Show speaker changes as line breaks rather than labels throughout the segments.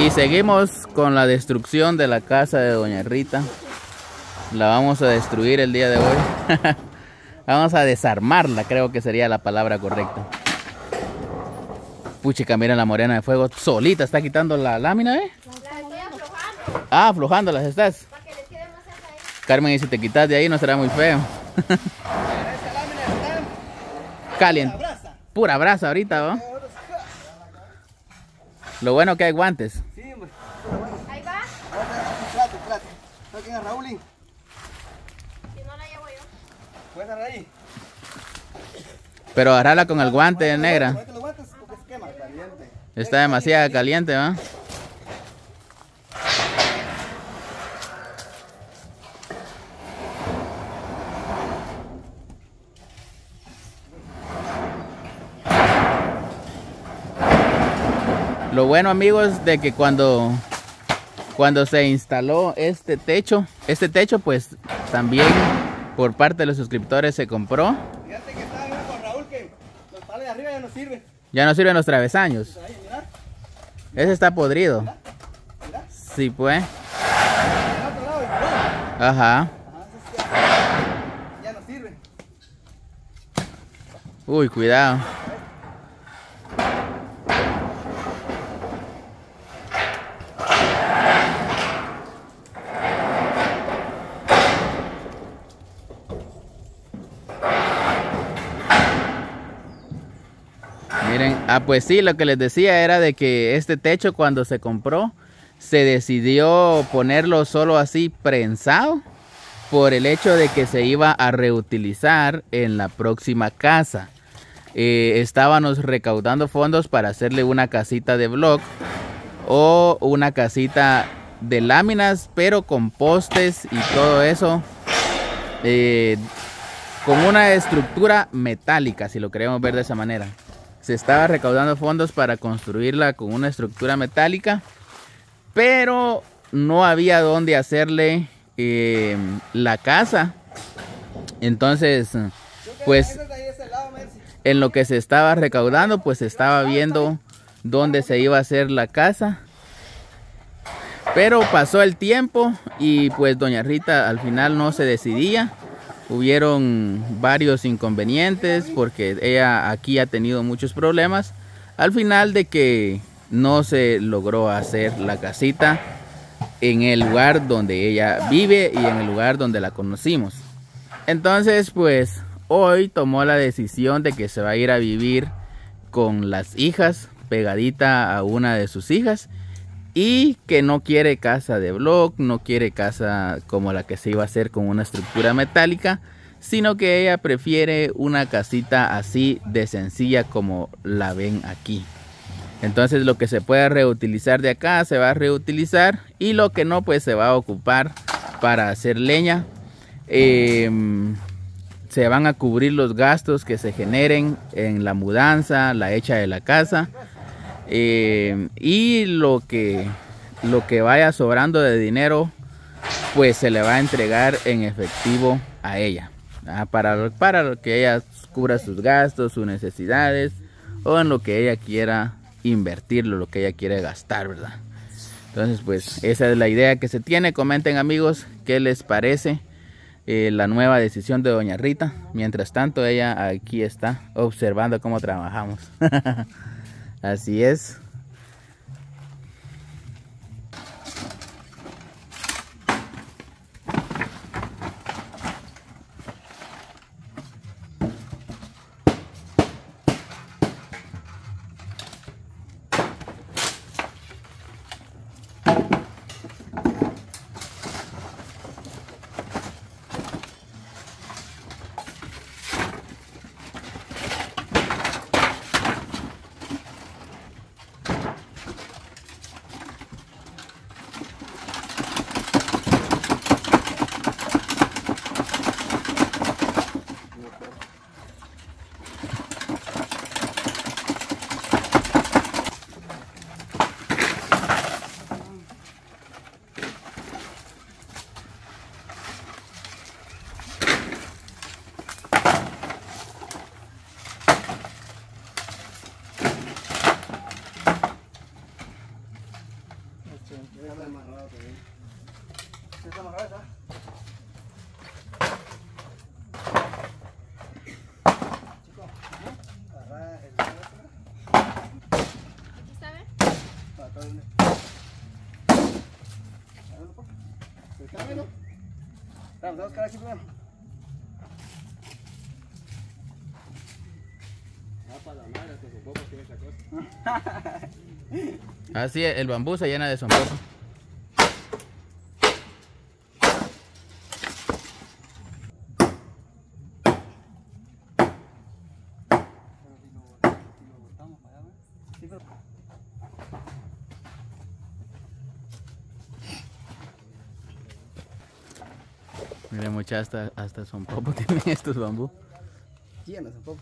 Y seguimos con la destrucción de la casa de Doña Rita. La vamos a destruir el día de hoy. vamos a desarmarla, creo que sería la palabra correcta. Puchica, miren la morena de fuego. Solita está quitando la lámina, ¿eh? Ah, aflojando las estás. Carmen, y si te quitas de ahí no será muy feo. Caliente. Pura brasa ahorita, ¿no? Lo bueno que hay guantes.
Sí, hombre. Ahí va. Espérate, espérate. ¿Quién es Raúl? Si no la llevo yo. ¿Puedes ahí?
Pero agarrala con el guante, negra. Está demasiado caliente, ¿va? Lo bueno amigos de que cuando cuando se instaló este techo, este techo pues también por parte de los suscriptores se compró.
Fíjate que estaba con Raúl que los palos de arriba ya no sirven.
Ya no sirven los travesaños. Ese está podrido. Sí, pues. Ajá.
Ya no sirve.
Uy, cuidado. Ah, pues sí, lo que les decía era de que este techo cuando se compró se decidió ponerlo solo así prensado por el hecho de que se iba a reutilizar en la próxima casa. Eh, estábamos recaudando fondos para hacerle una casita de block o una casita de láminas, pero con postes y todo eso. Eh, con una estructura metálica, si lo queremos ver de esa manera se estaba recaudando fondos para construirla con una estructura metálica, pero no había dónde hacerle eh, la casa. Entonces, pues en lo que se estaba recaudando, pues se estaba viendo dónde se iba a hacer la casa. Pero pasó el tiempo y pues doña Rita al final no se decidía hubieron varios inconvenientes porque ella aquí ha tenido muchos problemas. Al final de que no se logró hacer la casita en el lugar donde ella vive y en el lugar donde la conocimos. Entonces pues hoy tomó la decisión de que se va a ir a vivir con las hijas pegadita a una de sus hijas y que no quiere casa de block, no quiere casa como la que se iba a hacer con una estructura metálica, sino que ella prefiere una casita así de sencilla como la ven aquí. Entonces lo que se pueda reutilizar de acá se va a reutilizar y lo que no pues se va a ocupar para hacer leña. Em, se van a cubrir los gastos que se generen en la mudanza, la hecha de la casa eh, y lo que, lo que vaya sobrando de dinero pues se le va a entregar en efectivo a ella para, para que ella cubra sus gastos, sus necesidades o en lo que ella quiera invertirlo, lo que ella quiere gastar, ¿verdad? Entonces, pues esa es la idea que se tiene. Comenten amigos qué les parece eh, la nueva decisión de Doña Rita. Mientras tanto, ella aquí está observando cómo trabajamos. Así es.
Vamos, a buscar aquí primero.
Así el bambú se llena de sonpopo.
Pero si lo, si lo botamos para allá, ¿no? Sí, pero...
Hasta, hasta sonpopo tienen estos bambú.
Llenos un poco.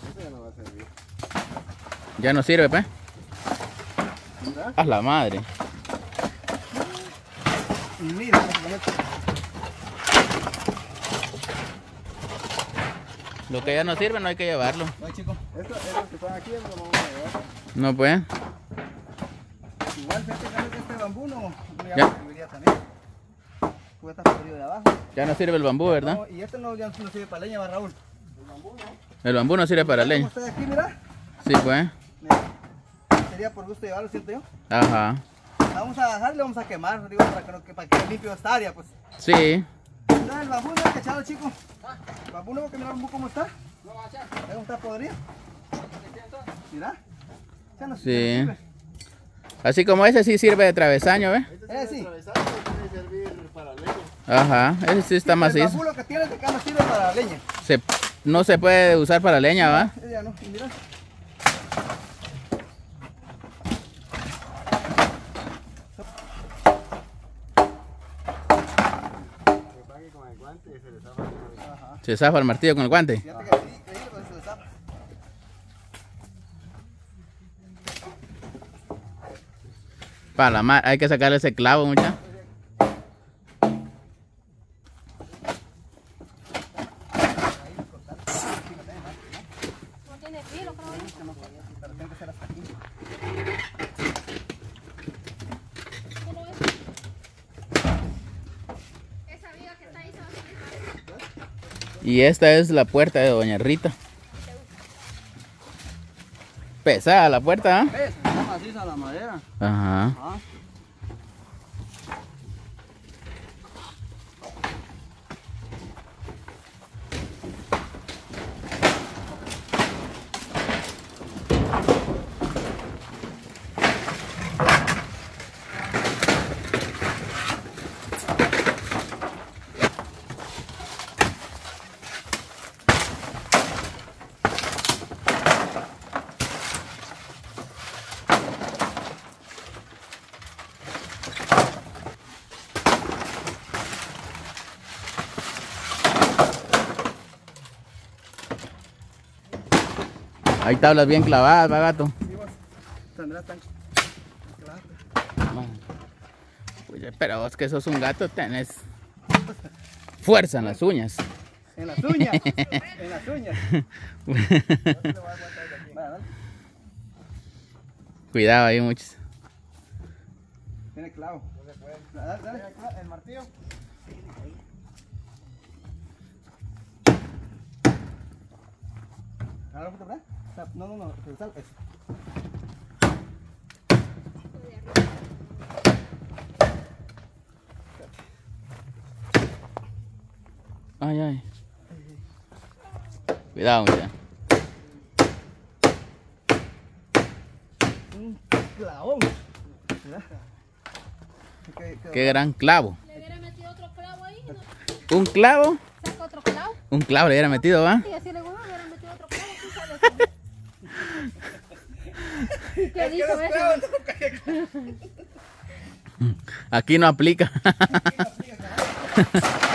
Eso ya no va a servir.
Ya no sirve, pues. A la madre.
Mira.
Lo que ya no sirve no hay que llevarlo.
No, chicos. Esto, estos que están aquí, eso lo vamos a llevar.
No pues.
Igual, fíjate que este bambú no, no
Ya.
también. Porque está podrido de abajo.
Ya no sirve el bambú, ¿verdad?
No, y este no, ya no sirve para leña, va Raúl.
El bambú no sirve para
¿Cómo
leña.
está aquí, mira?
Sí, pues.
Mira. Sería por gusto llevarlo, siento yo.
Ajá.
Vamos a bajar y lo vamos a quemar, digo, para que, no, que, para que limpio esta área, pues.
Sí.
Mira el bambú, no que echado, chico. El bambú no, que mira el bambú cómo está. No va a echar. ¿Cómo está podrido? Mira. Ya no
Sí.
Sirve.
Así como ese sí sirve de travesaño, ¿ves?
Eh, sí.
Ajá. Ese sí está
El
macizo.
bambú lo que tiene de acá no sirve para leña.
Se, no se puede usar para leña, ¿va?
Ya no, mira. Ajá.
Se zafa el martillo con el guante.
Fíjate que sí, que sí, pues se destapa.
Para la mar, hay que sacarle ese clavo, mucha.
No tiene filo, creo yo.
Pero tiene que ser hasta aquí.
¿Cómo es? Esa viga que está ahí se va a salir.
Y esta es la puerta de Doña Rita. Pesada la puerta, ¿ah?
¿Ves? Está maciza la madera.
Hay tablas bien clavadas, va gato.
Sí, vos. Tendrá tan...
Pues, pero vos que sos un gato tenés fuerza en las uñas.
En las uñas. en las uñas.
Cuidado ahí muchos.
Tiene clavo. Dale, dale. El martillo. Ahora. Tap- No, no, no. sal- eso.
Ay, ay. Cuidado, mucha.
Un clavón.
Qué gran clavo.
Le hubiera metido otro clavo ahí. ¿no?
Un clavo.
Saca otro clavo.
Un clavo le hubiera metido, ¿va?
Y así le hubiera metido otro clavo.
No.
Aquí no aplica.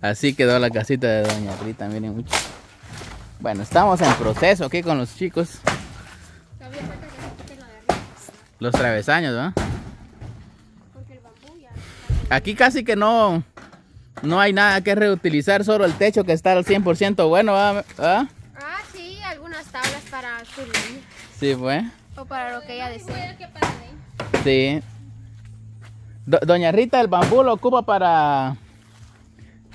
Así quedó la casita de Doña Rita, miren mucho. Bueno, estamos en proceso aquí con los chicos. Los travesaños, ¿va?
Porque el bambú ya.
Aquí casi que no, No hay nada que reutilizar, solo el techo que está al 100% bueno, ¿va? ¿Ah?
Ah, sí, algunas tablas para su niña.
Sí, pues.
O para lo que ella desee.
Sí. Do- Doña Rita, ¿el bambú lo ocupa para...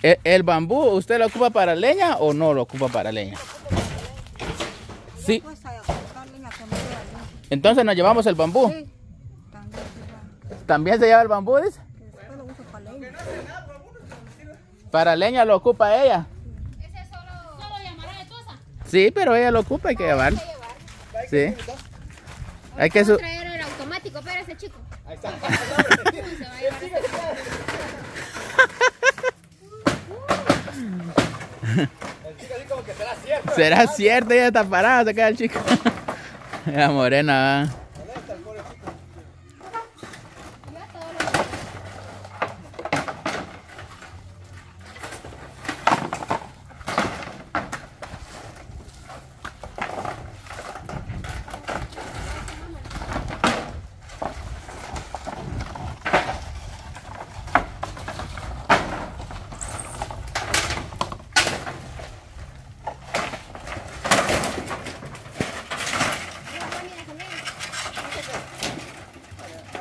¿El, el bambú usted lo ocupa para leña o no lo ocupa para leña? Sí. Entonces nos llevamos el bambú.
Sí, también se va.
¿También se lleva el bambú, dice?
Para leña.
Para leña lo ocupa ella.
Ese solo... Solo llamará de.
Sí, pero ella lo ocupa, hay que llevarlo. Sí. Hay que su...
traer el automático, espérese chico.
Ahí está.
Se va a llevar.
El chico así como que será cierto.
¿Será cierto? Ella está parada, se queda el chico. La morena, va.
¿Dónde está el pobre chico?
Ya todo lo-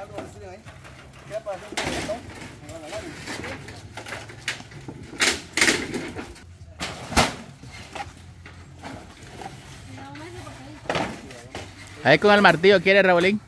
Algo así ahí. ¿Qué para hacer un poquito? Me van a dar.
Ahí con el martillo, ¿quiere, Raulín?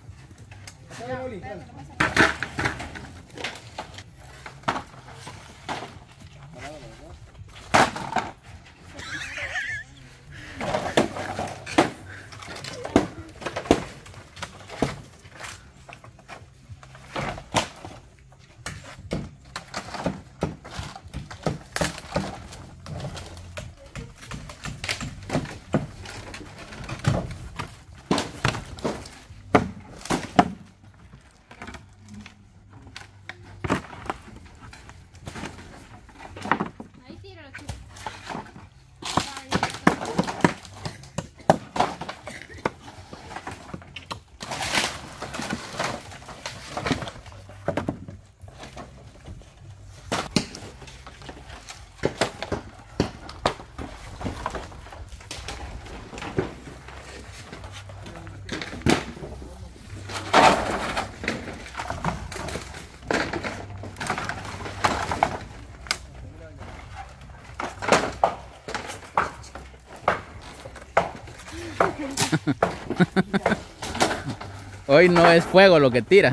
Hoy no es fuego lo que tira.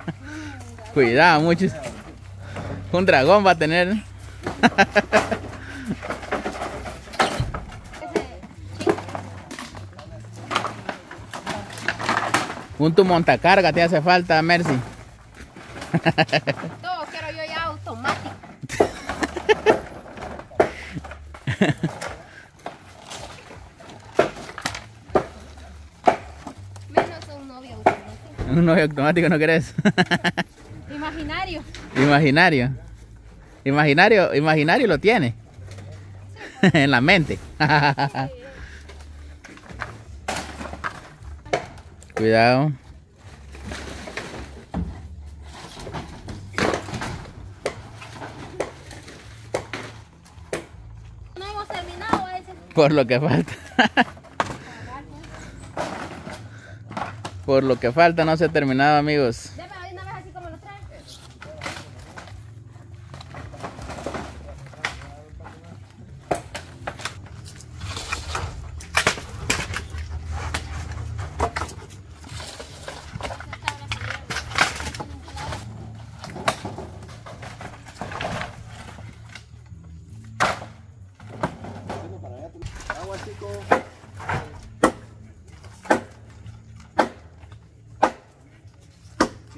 Cuidado, muchos. Un dragón va a tener. Un tu montacarga te hace falta, Mercy.
Un novio automático,
¿no crees?
Imaginario.
Imaginario. Imaginario, imaginario lo tiene. en la mente. Cuidado.
No hemos terminado, ese.
Por lo que falta. Por lo que falta no se ha terminado, amigos.
Démelo de una vez así como lo trae.
Agua, chico.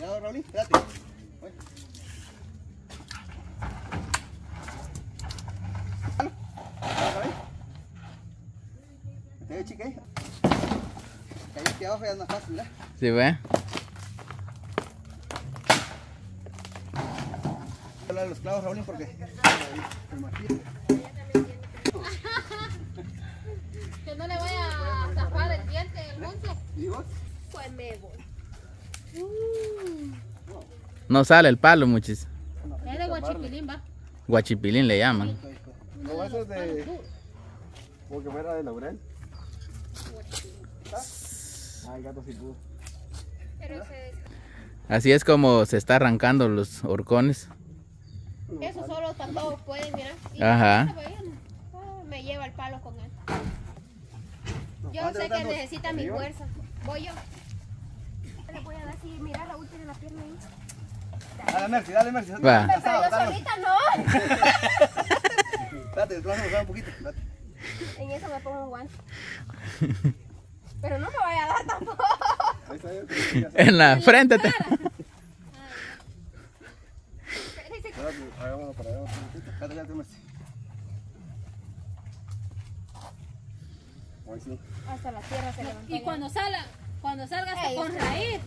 Cuidado, Raúl, espérate. Voy. Abajo ya es más fácil, mira.
¿Sí ve?
Habla de los clavos, Raúl, porque...
Que no le vaya a zafar el diente el monte.
¿Y vos?
Pues me voy.
No sale el palo, muchis.
es de guachipilín, va.
Guachipilín le llaman.
No, eso es de. Como que fuera de laurel. Ah, el gato sí pudo.
Así es como se está arrancando los horcones.
eso solo para todos pueden, mirar. Y
Ajá.
ah, me lleva el palo con él. Yo
¿Cuánto
sé que necesita mi fuerza. Voy yo. Le voy a dar así, mira, Raúl tiene la pierna ahí.
Dale, Mercy, dale, Mercy.
Va.
Pero yo solita no.
Espérate, tú vas a usar un poquito. Espérate.
En eso me pongo un guante. Pero no me vaya a dar tampoco.
Ahí está, está.
En la frente. te-
Espérate, hagámoslo para allá. un poquito. Espérate, ya te Mercy. Ahí sí.
Hasta la tierra se levantó.
Y cuando salga, cuando salga hasta con raíz,